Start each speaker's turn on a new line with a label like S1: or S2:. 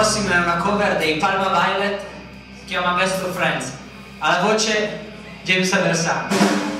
S1: prossima è una cover dei Palma Violet, si chiama Best of Friends. Alla voce James Aversano.